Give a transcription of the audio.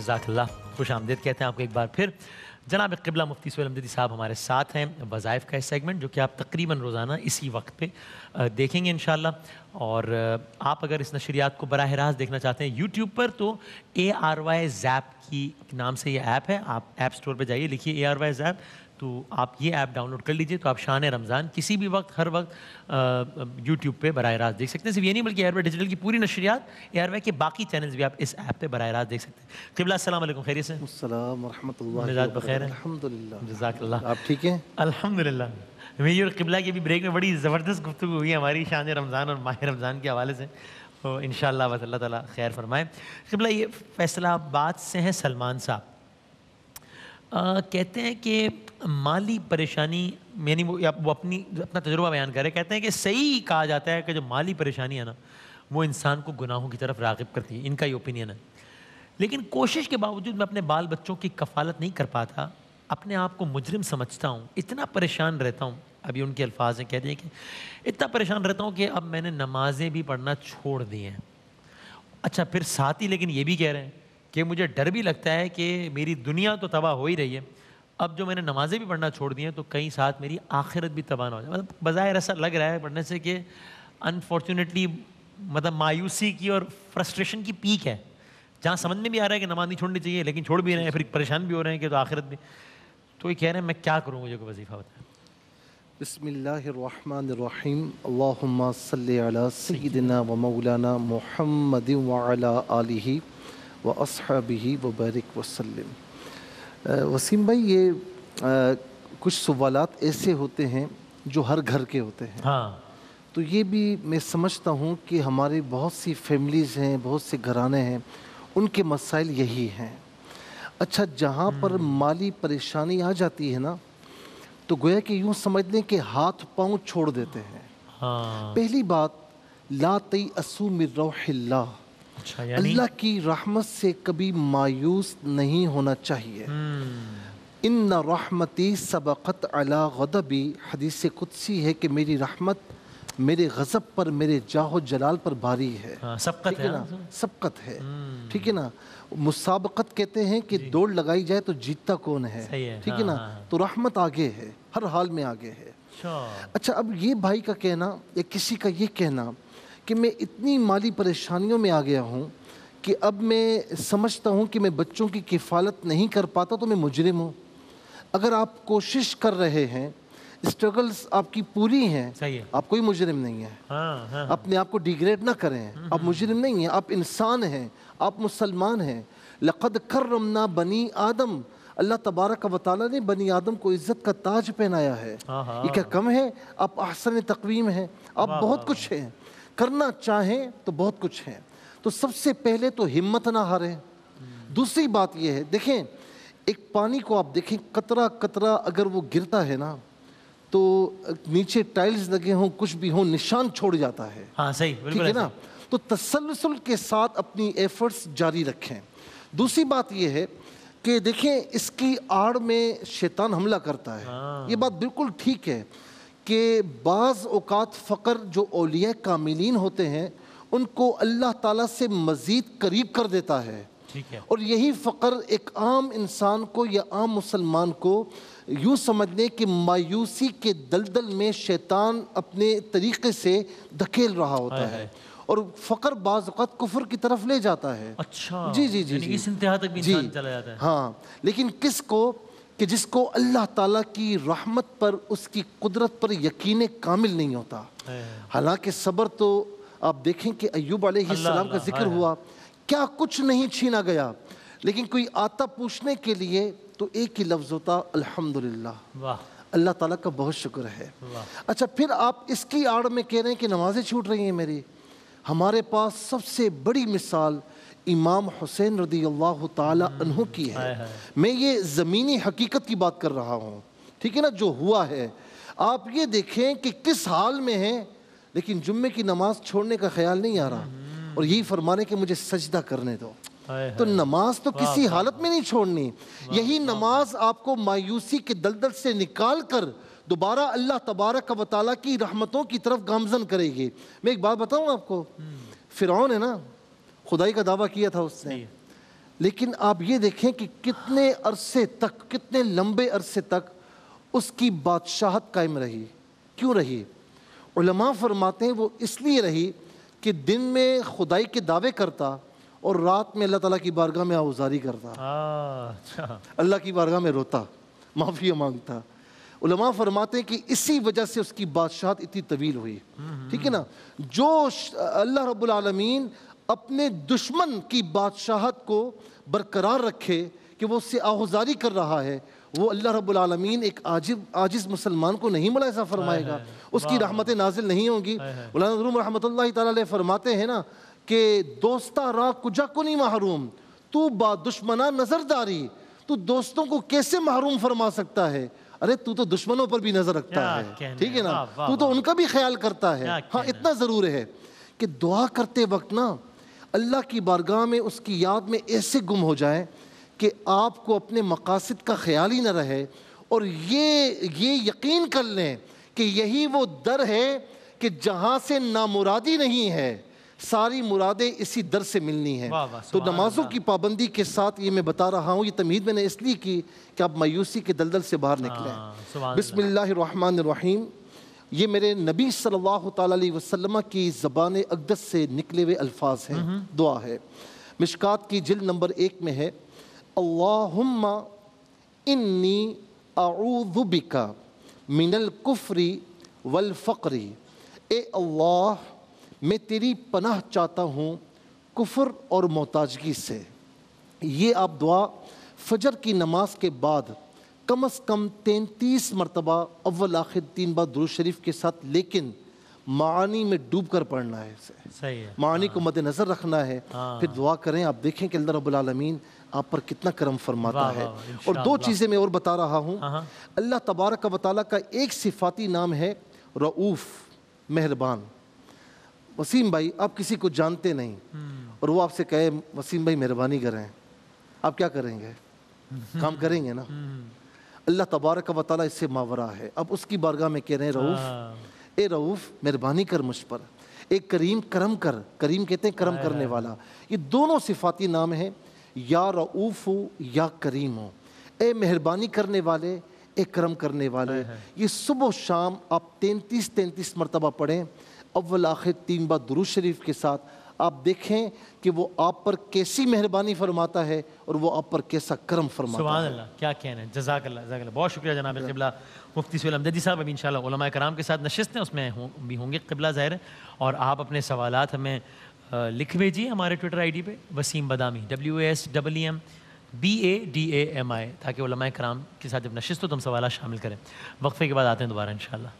जजाकल्ला खुश आमदेद कहते हैं आपको एक बार फिर। जनाब कबला मुफ्ती सोहेल अमजदी साहब हमारे साथ हैं, वज़ाइफ का सेगमेंट जो कि आप तकरीबन रोज़ाना इसी वक्त पे देखेंगे इन और आप अगर इस नशरियात को बरह रास्त देखना चाहते हैं यूट्यूब पर तो ए आर वाई जैप की नाम से ये ऐप है। आप ऐप स्टोर पर जाइए, लिखिए ए आर वाई जैप तो आप ये ऐप डाउनलोड कर लीजिए तो आप शान रमज़ान किसी भी वक्त हर वक्त यूट्यूब पे बर रास्त देख सकते हैं। सिर्फ़ ये नहीं बल्कि एयरवे डिजिटल की पूरी नशरियात एयरवे के बाकी चैनल्स भी आप इस ऐप पे बर रास्त देख सकते हैं। किबला वालेकुम खैरियत से? अस्सलाम वरहमतुल्लाहि मिजाज बखैर जजाकल्ला आप ठीक हैं? अल्हम्दुलिल्लाह। मेरी और किबला की भी ब्रेक में बड़ी ज़बरदस्त गुफ्तु हुई है हमारी शान रमज़ान और माह रमज़ान के हवाले से। तो इन बस अल्लाह ताला खैर फरमाए। किबला ये फैसलाबाद से हैं सलमान साहब। अ, कहते हैं कि माली परेशानी यानी वो या वो अपनी अपना तजुर्बा बयान कर हैं। कहते हैं कि सही कहा जाता है कि जो माली परेशानी है ना वो इंसान को गुनाहों की तरफ़ रागिब करती है। इनका ये ओपिनियन है। लेकिन कोशिश के बावजूद मैं अपने बाल बच्चों की कफालत नहीं कर पाता अपने आप को मुजरिम समझता हूँ इतना परेशान रहता हूँ अभी उनके अल्फाज हैं कह दिए कि इतना परेशान रहता हूँ कि अब मैंने नमाजें भी पढ़ना छोड़ दी हैं। अच्छा फिर साथ ही लेकिन ये भी कह रहे हैं कि मुझे डर भी लगता है कि मेरी दुनिया तो तबाह हो ही रही है। अब जो मैंने नमाजें भी पढ़ना छोड़ दी हैं तो कहीं साथ मेरी आखिरत भी तबाह ना हो जाए। मतलब बज़ाहिर ऐसा लग रहा है पढ़ने से कि अनफॉर्चुनेटली मतलब मायूसी की और फ्रस्ट्रेशन की पीक है। जहाँ समझ में भी आ रहा है कि नमाज़ नहीं छोड़नी चाहिए, लेकिन छोड़ भी रहे हैं, फिर परेशान भी हो रहे हैं कि तो आखिरत भी। तो ये कह रहे हैं, मैं क्या करूँ मुझे कोई वजीफ़ा बताएँ? बिस्मिल्लाहिर्रहमानिर्रहीम। अल्लाहुम्मा सल्लि सय्यिदिना व मौलाना मुहम्मद व अला आलिहि। व अस्हाबिहि व बारिक वसल्लम वसीम भाई ये अ, कुछ सवालात ऐसे होते हैं जो हर घर के होते हैं। हाँ। तो ये भी मैं समझता हूँ कि हमारी बहुत सी फैमिलीज़ हैं बहुत से घराने हैं उनके मसाइल यही हैं। अच्छा जहाँ पर माली परेशानी आ जाती है ना तो गोया कि यूँ समझ लें कि हाथ पाँव छोड़ देते हैं। हाँ। पहली बात ला तई असू मिर्रहिल्ला अच्छा अल्लाह की रहमत से कभी मायूस नहीं होना चाहिए। हम्म, इन रहमती सबक़त अला गदबी। हदीस कुदसी है कि मेरी रहमत मेरे गज़ब पर मेरे जाहो जलाल पर भारी है। हाँ सबकत है ना? ना? सबकत है। ठीक है ना? मुसाबकत कहते हैं कि दौड़ लगाई जाए तो जीतता कौन है ठीक है हाँ, ना? हाँ, हाँ। तो रहमत आगे है हर हाल में आगे है। अच्छा। अच्छा अब ये भाई का कहना या किसी का ये कहना कि मैं इतनी माली परेशानियों में आ गया हूँ कि अब मैं समझता हूँ कि मैं बच्चों की किफ़ालत नहीं कर पाता तो मैं मुजरिम हूँ। अगर आप कोशिश कर रहे हैं स्ट्रगल्स आपकी पूरी हैं सही है। आप कोई मुजरिम नहीं है। हाँ हाँ अपने आप को डिग्रेड ना करें। आप मुजरिम नहीं हैं आप इंसान हैं आप मुसलमान हैं। लक़द करमना बनी आदम। अल्लाह तबारक व ताला ने बनी आदम को इज़्ज़त का ताज पहनाया है। हाँ, हाँ। ये क्या कम है? आप अहसन तकवीम हैं। आप बहुत कुछ हैं। करना चाहें तो बहुत कुछ है। तो सबसे पहले तो हिम्मत ना हारें। दूसरी बात यह है देखें एक पानी को आप देखें कतरा कतरा अगर वो गिरता है ना तो नीचे टाइल्स लगे हों कुछ भी हो निशान छोड़ जाता है। हाँ सही ठीक है ना? तो तसलसल के साथ अपनी एफर्ट्स जारी रखें। दूसरी बात यह है कि देखें इसकी आड़ में शैतान हमला करता है। हाँ। ये बात बिल्कुल ठीक है। कि बाज़ औकात फ़कर जो औलिया कामिलीन होते हैं उनको अल्लाह ताला से मज़ीद करीब कर देता है। ठीक है। और यही फ़क्र एक आम इंसान को या आम मुसलमान को यूँ समझ लें कि मायूसी के दलदल में शैतान अपने तरीक़े से धकेल रहा होता हाय, है। और फ़कर बाज़त कुफर की तरफ़ ले जाता है। अच्छा जी जी जी जी। इस इंतहा तक भी जी। चला जाता है। हाँ लेकिन किसको कि जिसको अल्लाह ताला की रहमत पर उसकी कुदरत पर यकीन कामिल नहीं होता। हालाँकि सब्र तो आप देखें कि अयूब अलैहिस्सलाम का ज़िक्र हाय। हुआ क्या कुछ नहीं छीना गया। लेकिन कोई आता पूछने के लिए तो एक ही लफ्ज़ होता अल्हम्दुलिल्लाह। अल्लाह ताला का बहुत शुक्र है। अच्छा फिर आप इसकी आड़ में कह रहे हैं कि नमाजें छूट रही हैं मेरी। हमारे पास सबसे बड़ी मिसाल इमाम हुसैन रदी अल्लाह अन्हु की है। मैं ये ज़मीनी हकीकत की बात कर रहा हूँ। ठीक है ना? जो हुआ है। आप ये देखें कि किस हाल में है लेकिन जुम्मे की नमाज़ छोड़ने का ख्याल नहीं आ रहा। और यही फरमाने कि मुझे सजदा करने दो। तो नमाज़ तो किसी हालत में नहीं छोड़नी। यही नमाज़ आपको मायूसी के दलदल से निकाल कर दोबारा अल्लाह तबारक व ताला की रहमतों की तरफ़ गामजन करेगी। मैं एक बात बताऊँ आपको? फिरौन है ना? खुदाई का दावा किया था उसने। लेकिन आप ये देखें कि कितने अरसे तक कितने लंबे अरसे तक उसकी बादशाहत कायम रही। क्यों रही? उलमा फरमाते हैं वो इसलिए रही कि दिन में खुदाई के दावे करता और रात में अल्लाह ताला की बारगाह में आउजारी करता। अच्छा। अल्लाह की बारगाह में रोता माफ़ी माँगता। उलमा फरमाते हैं कि इसी वजह से उसकी बादशाहत इतनी तवील हुई। ठीक है ना? जो अल्लाह रब्बुल आलमीन अपने दुश्मन की बादशाहत को बरकरार रखे कि वो उससे आहुजारी कर रहा है वो अल्लाह रब्बुल आलमीन एक आजिब आजिज मुसलमान को नहीं मुलायसा फरमाएगा। उसकी रहमतें नाजिल नहीं होंगी। ताला अलैह फरमाते हैं ना कि दोस्ता रा कुजा को नहीं महरूम। तू बा दुश्मना नजरदारी। तू दोस्तों को कैसे महरूम फरमा सकता है? अरे तू तो दुश्मनों पर भी नज़र रखता है। ठीक है ना? तू तो उनका भी ख्याल करता है। हाँ इतना ज़रूर है कि दुआ करते वक्त ना अल्लाह की बारगाह में उसकी याद में ऐसे गुम हो जाए कि आपको अपने मकासद का ख्याल ही ना रहे और ये ये यकीन कर लें कि यही वो दर है कि जहाँ से नामुरादी नहीं है। सारी मुरादें इसी दर से मिलनी हैं। तो नमाजों की पाबंदी के साथ ये मैं बता रहा हूँ ये तमीद मैंने इसलिए की कि आप मायूसी के दलदल से बाहर हाँ, निकलें सुभान बिस्मिल्लाहिर्रहमानिर्रहीम। ये मेरे नबी सल्लल्लाहु अलैहि वसल्लम की ज़बान अक़दस से निकले हुए अल्फाज हैं दुआ है। मिशकात की जिल्द नंबर एक में है अल्लाहुम्मा इन्नी अऊज़ु बिका मिनल कुफ्री वल फ़क़री। ए अल्लाह मैं तेरी पनाह चाहता हूँ कुफर और मोहताजगी से। ये आप दुआ फजर की नमाज़ के बाद कम अज़ कम तैंतीस मरतबा अव्वल आखिर तीन बार दुरूद शरीफ के साथ लेकिन मानी में डूब कर पढ़ना है इसे। सही है। मानी को मद्देनज़र रखना है। हाँ। फिर दुआ करें आप देखें कि अल्लाह रब्बुल आलमीन आप पर कितना करम फरमाता है। और दो चीज़ें मैं और बता रहा हूँ। हाँ, हाँ। अल्लाह तबारक व ताली का एक सिफाती नाम है रऊफ़ मेहरबान। वसीम भाई आप किसी को जानते नहीं। और वो आपसे कहे वसीम भाई मेहरबानी करें। आप क्या करेंगे? काम करेंगे ना? अल्लाह तबारक व ताली इससे मावरा है। अब उसकी बारगाह में कह रहे हैं रऊफ़ हाँ, ए रऊफ़ मेहरबानी कर मुझ पर। एक करीम करम कर। करीम कहते हैं करम करने वाला। ये दोनों सिफाती नाम हैं। या रऊफ़ हो या करीम हो। ए मेहरबानी करने वाले ए करम करने वाले। ये सुबह शाम आप तैंतीस तैंतीस मरतबा पढ़ें। अव्वल, आखिर तीन बार दुरूद शरीफ के साथ। आप देखें कि वो आप पर कैसी मेहरबानी फरमाता है और वो आप पर कैसा करम फरमाता है। क्या कहना है? जजाक अल्लाह जजाक अल्लाह बहुत शुक्रिया जनाब किबला। मुफ्ती सुहेल अमजदी साहब अभी इंशाल्लाह कराम के साथ नशिस्त हैं, उसमें भी होंगे किबला ज़ाहिर। और आप अपने सवाल हमें लिख भेजिए हमारे ट्विटर आई डी पे, Waseem Badami W S double M B A D M I ताकि कराम के साथ जब नशिस्त हो तो हम सवाल शामिल करें। वक्फे के बाद आते हैं दोबारा, इंशाल्लाह।